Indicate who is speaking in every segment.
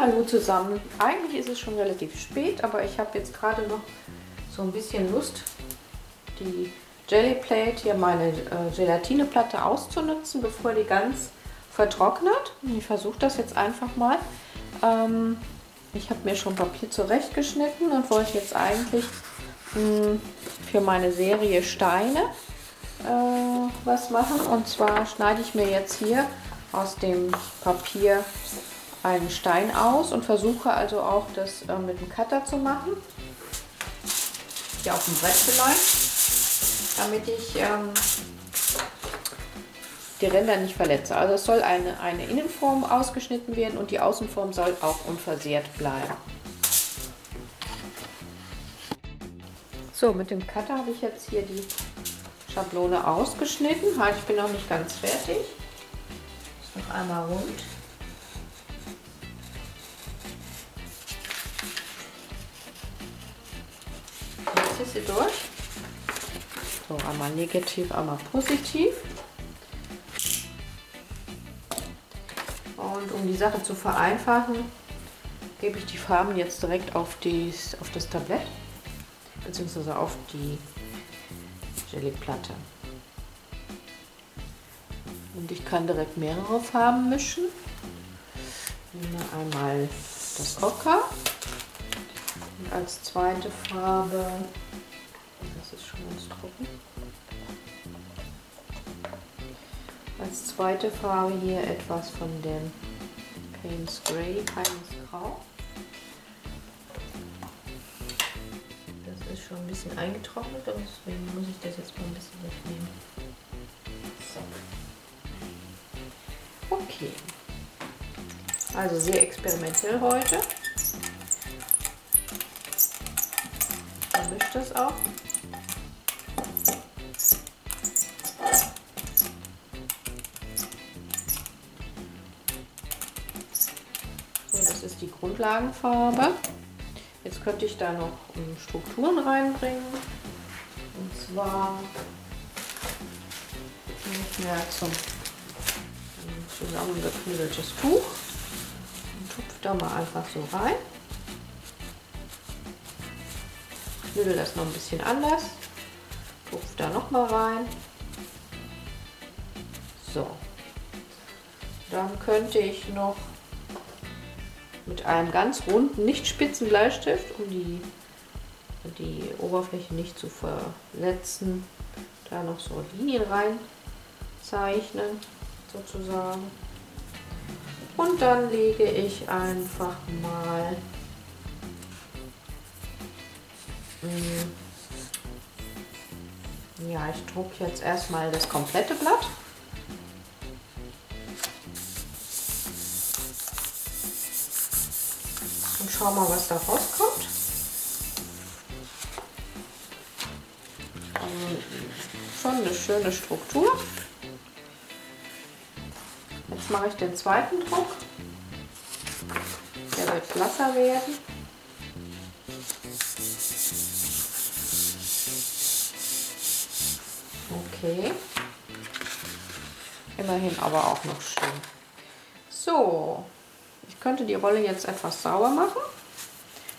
Speaker 1: hallo zusammen. Eigentlich ist es schon relativ spät, aber ich habe jetzt gerade noch so ein bisschen Lust, die Jelly Plate, hier meine äh, Gelatineplatte auszunutzen, bevor die ganz vertrocknet. Ich versuche das jetzt einfach mal. Ähm, ich habe mir schon Papier zurechtgeschnitten und wollte jetzt eigentlich mh, hm, für meine Serie Steine äh, was machen. Und zwar schneide ich mir jetzt hier aus dem Papier einen Stein aus und versuche also auch das äh, mit dem Cutter zu machen. Hier auf dem Brett vielleicht, damit ich ähm, die Ränder nicht verletze. Also es soll eine, eine Innenform ausgeschnitten werden und die Außenform soll auch unversehrt bleiben. So, mit dem Cutter habe ich jetzt hier die Schablone ausgeschnitten. Ich bin noch nicht ganz fertig. Noch einmal rund. ich sie durch. So, einmal negativ, einmal positiv. Und um die Sache zu vereinfachen, gebe ich die Farben jetzt direkt auf, dies, auf das Tablett bzw. auf die Gelee-Platte. Und ich kann direkt mehrere Farben mischen. Einmal das Ocker und als zweite Farbe das ist schon ganz trocken. Als zweite Farbe hier etwas von dem Payne's Grey, Payne's Grau. Schon ein bisschen eingetrocknet und deswegen muss ich das jetzt mal ein bisschen wegnehmen. So. Okay. Also sehr experimentell heute. Vermischt das auch. die Grundlagenfarbe. Jetzt könnte ich da noch Strukturen reinbringen. Und zwar ich mir zum zusammengeknüdeltes Tuch und tupfe da mal einfach so rein. Knüdel das noch ein bisschen anders. Tupfe da noch mal rein. So. Dann könnte ich noch mit einem ganz runden, nicht spitzen Bleistift, um die, die Oberfläche nicht zu verletzen, da noch so Linien rein zeichnen, sozusagen. Und dann lege ich einfach mal hm, ja, ich drucke jetzt erstmal das komplette Blatt. Schauen mal, was da rauskommt. Also schon eine schöne Struktur. Jetzt mache ich den zweiten Druck. Der wird blasser werden. Okay. Immerhin aber auch noch schön. So, ich könnte die Rolle jetzt etwas sauer machen,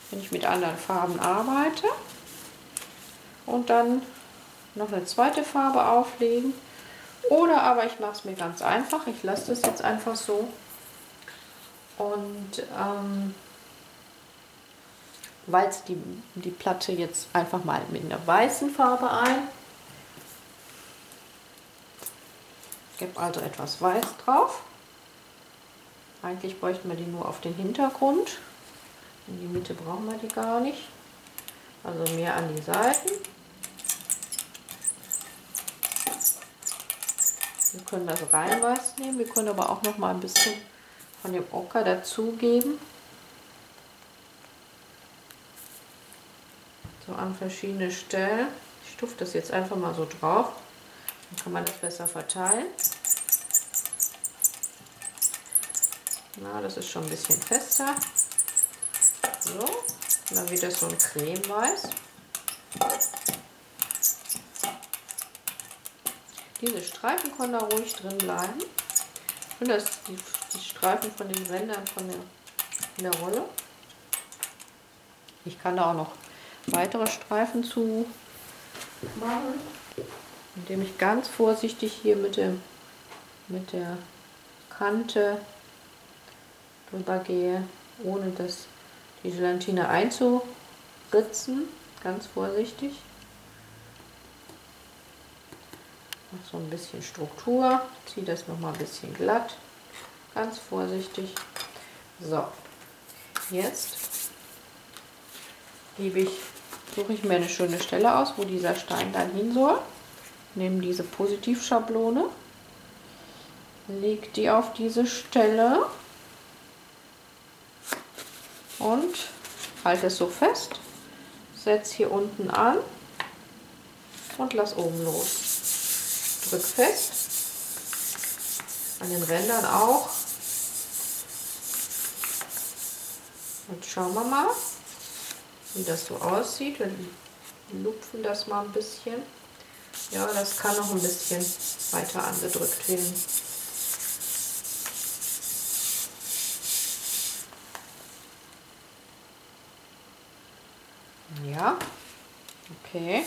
Speaker 1: wenn ich mit anderen Farben arbeite. Und dann noch eine zweite Farbe auflegen. Oder aber ich mache es mir ganz einfach. Ich lasse das jetzt einfach so. Und ähm, walze die, die Platte jetzt einfach mal mit einer weißen Farbe ein. Gebe also etwas Weiß drauf. Eigentlich bräuchten wir die nur auf den Hintergrund. In die Mitte brauchen wir die gar nicht. Also mehr an die Seiten. Wir können das reinweiß nehmen. Wir können aber auch noch mal ein bisschen von dem Ocker dazugeben. So an verschiedene Stellen. Ich stufe das jetzt einfach mal so drauf. Dann kann man das besser verteilen. Na, das ist schon ein bisschen fester. So, dann wird das so ein Cremeweiß. Diese Streifen können da ruhig drin bleiben. Finde das die, die Streifen von den Rändern von der, in der Rolle. Ich kann da auch noch weitere Streifen zu machen, indem ich ganz vorsichtig hier mit, dem, mit der Kante drüber gehe, ohne dass die Gelatine einzuritzen. Ganz vorsichtig. Mach so ein bisschen Struktur, ziehe das noch mal ein bisschen glatt, ganz vorsichtig. So, jetzt gebe ich, suche ich mir eine schöne Stelle aus, wo dieser Stein dann hin soll. Nehme diese Positivschablone, lege die auf diese Stelle und halte es so fest, setze hier unten an und lass oben los. Drück fest, an den Rändern auch. Und schauen wir mal, wie das so aussieht. Wir lupfen das mal ein bisschen. Ja, das kann noch ein bisschen weiter angedrückt werden. Ja, okay.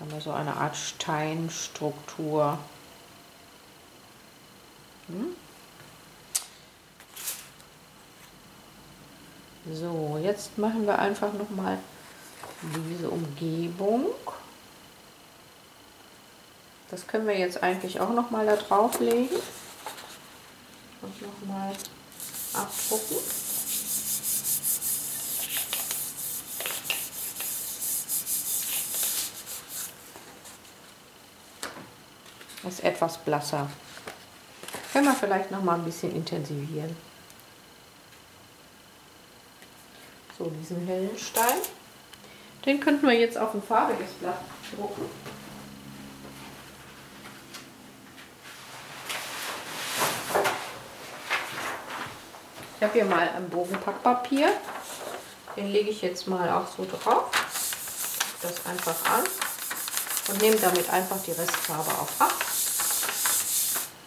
Speaker 1: Haben wir so eine Art Steinstruktur. Hm? So, jetzt machen wir einfach noch mal diese Umgebung. Das können wir jetzt eigentlich auch noch mal da drauflegen und noch mal abdrucken. Ist etwas blasser. Können wir vielleicht noch mal ein bisschen intensivieren. So, diesen hellen Stein. Den könnten wir jetzt auf ein farbiges Blatt drucken. Ich habe hier mal ein Bogenpackpapier. Den lege ich jetzt mal auch so drauf. Das einfach an und nehme damit einfach die Restfarbe auch ab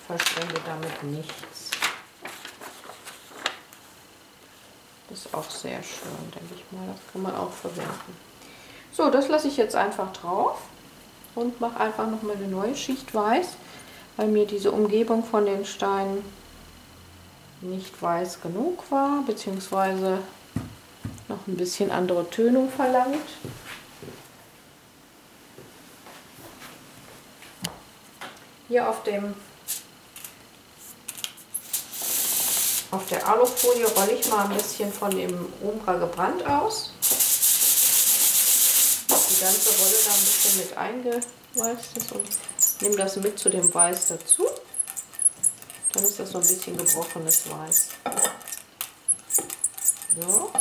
Speaker 1: verschwende damit nichts. Das ist auch sehr schön, denke ich mal. Das kann man auch verwenden. So, das lasse ich jetzt einfach drauf und mache einfach noch mal eine neue Schicht weiß, weil mir diese Umgebung von den Steinen nicht weiß genug war, beziehungsweise noch ein bisschen andere Tönung verlangt. Hier auf dem Auf der Alufolie rolle ich mal ein bisschen von dem Umbra gebrannt aus. Die ganze Rolle da ein bisschen mit eingewalzt ist und nehme das mit zu dem Weiß dazu. Dann ist das so ein bisschen gebrochenes Weiß. So.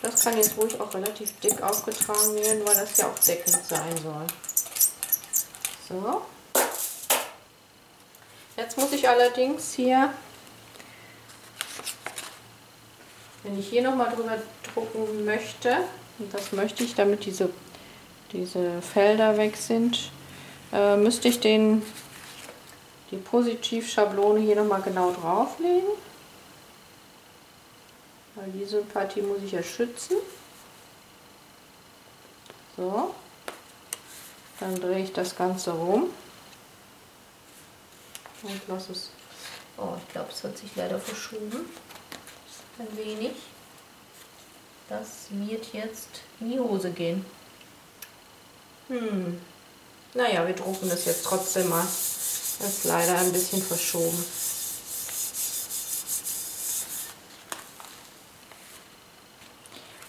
Speaker 1: Das kann jetzt ruhig auch relativ dick aufgetragen werden, weil das ja auch deckend sein soll. So. Jetzt muss ich allerdings hier Wenn ich hier nochmal drüber drucken möchte, und das möchte ich, damit diese, diese Felder weg sind, äh, müsste ich den, die Positivschablone hier nochmal genau drauflegen. Weil diese Partie muss ich ja schützen. So. Dann drehe ich das Ganze rum. Und lasse es. Oh, ich glaube, es hat sich leider verschoben ein wenig. Das wird jetzt in die Hose gehen. Hm. Naja, wir drucken das jetzt trotzdem mal. Das ist leider ein bisschen verschoben.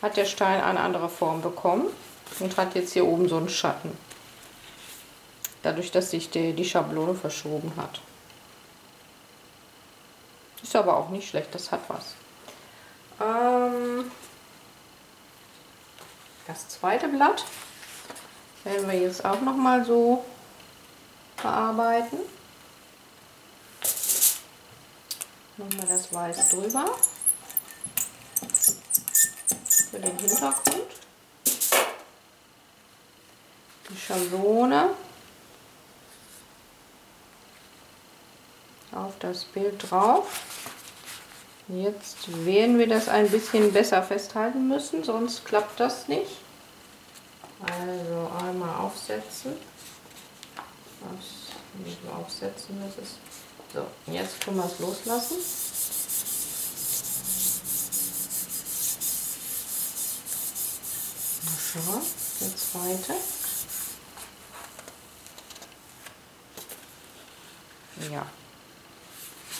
Speaker 1: Hat der Stein eine andere Form bekommen und hat jetzt hier oben so einen Schatten. Dadurch, dass sich die, die Schablone verschoben hat. Ist aber auch nicht schlecht, das hat was. Ähm, das zweite Blatt werden wir jetzt auch nochmal so bearbeiten. Machen wir das Weiß drüber für den Hintergrund. Die Schalone auf das Bild drauf. Jetzt werden wir das ein bisschen besser festhalten müssen, sonst klappt das nicht. Also einmal aufsetzen. Das nicht so aufsetzen, das ist so. Jetzt können wir es loslassen. So, der zweite. Ja,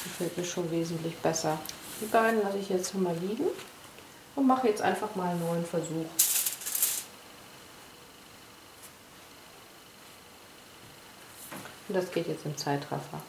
Speaker 1: gefällt mir schon wesentlich besser. Die beiden lasse ich jetzt mal liegen und mache jetzt einfach mal einen neuen Versuch. Und das geht jetzt im Zeitraffer.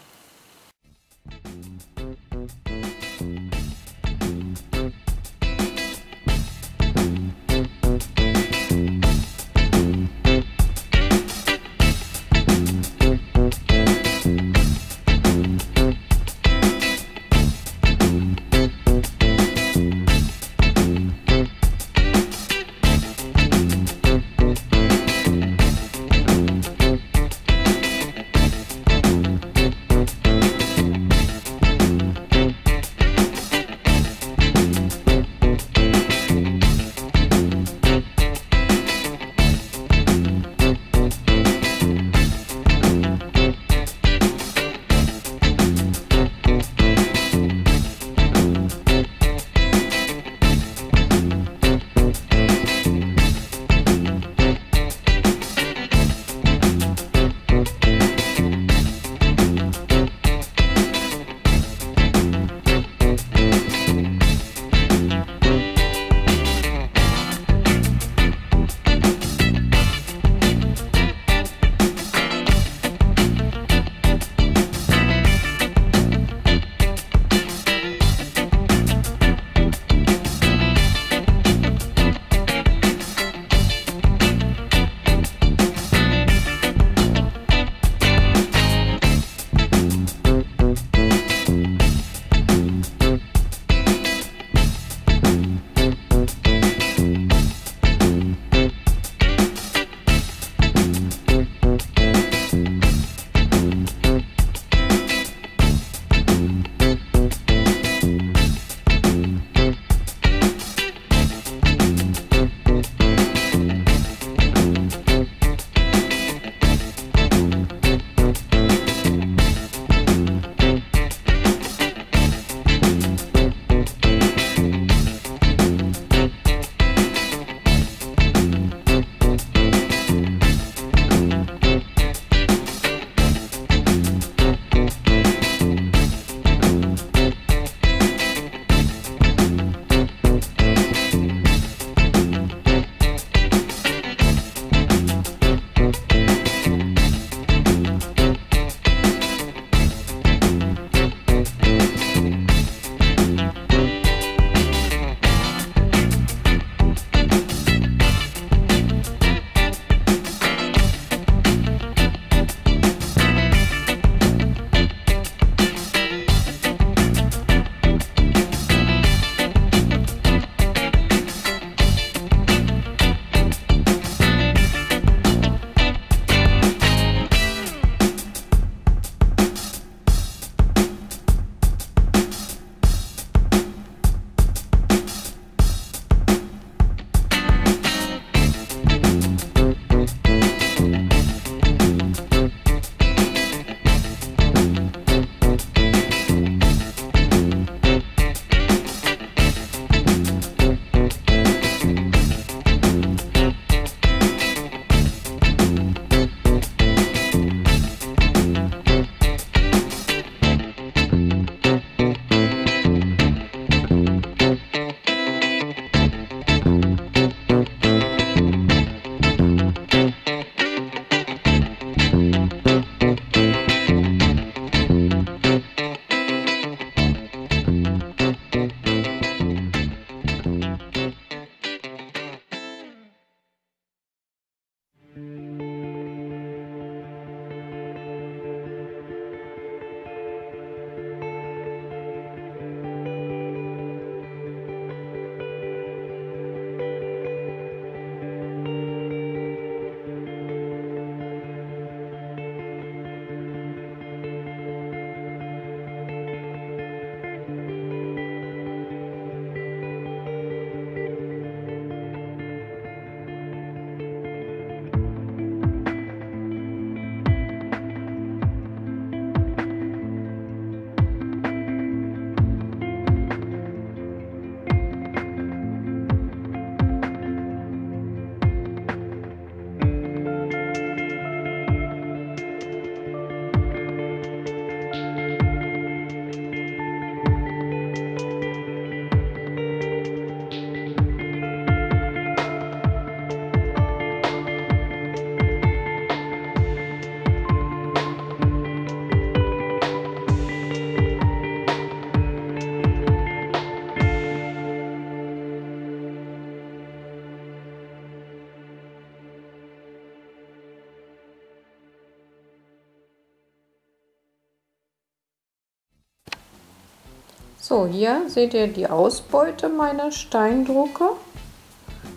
Speaker 1: So, hier seht ihr die Ausbeute meiner Steindrucke.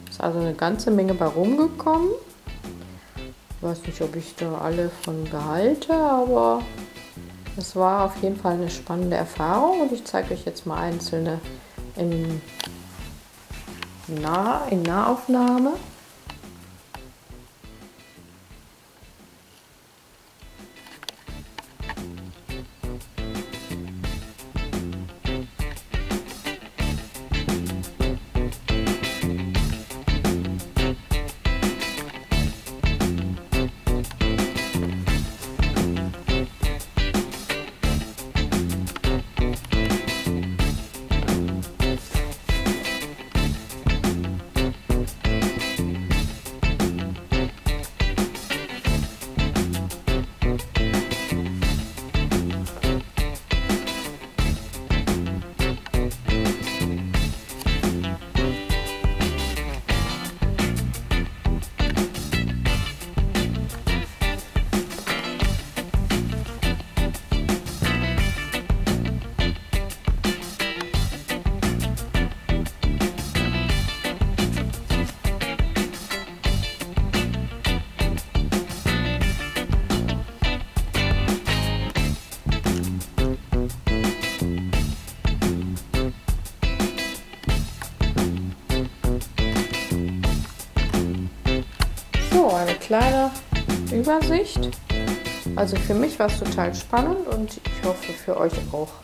Speaker 1: Ist also eine ganze Menge bei rumgekommen. Ich weiß nicht, ob ich da alle von behalte, aber es war auf jeden Fall eine spannende Erfahrung und ich zeige euch jetzt mal einzelne in, nah, in Nahaufnahme. Kleine Übersicht. Also für mich war es total spannend und ich hoffe für euch auch.